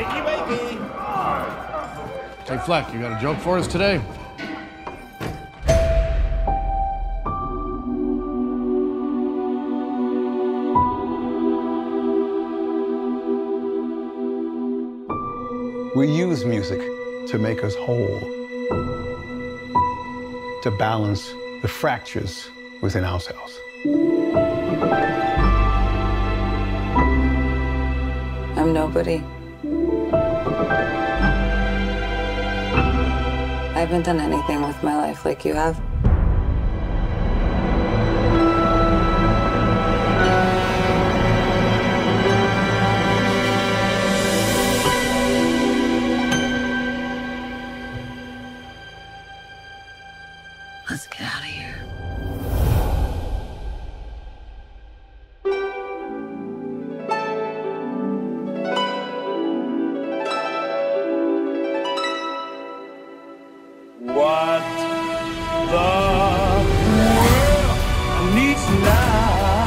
Hey, Fleck, you got a joke for us today? We use music to make us whole, to balance the fractures within ourselves. I'm nobody. I haven't done anything with my life like you have. Let's get out of here. What the world needs now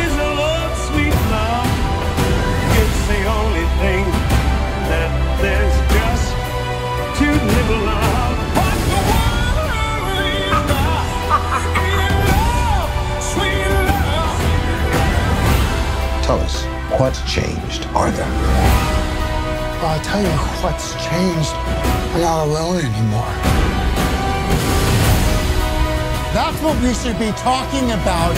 is love, sweet love. It's the only thing that there's just. Tell us, what's changed, Arthur? I'll tell you what's changed. I'm not alone anymore. That's what we should be talking about.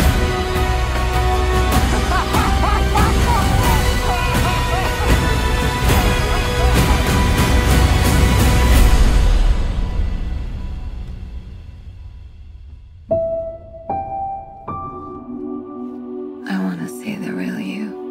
I want to see the real you.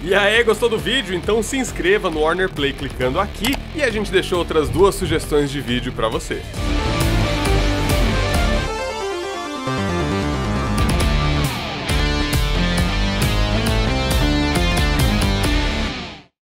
E aí, gostou do vídeo? Então se inscreva no Warner Play clicando aqui e a gente deixou outras duas sugestões de vídeo pra você.